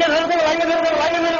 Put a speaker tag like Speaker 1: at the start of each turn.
Speaker 1: வாங்க நிறுத்துங்க வாங்க நிறுத்துங்க வாங்க நிறுத்துங்க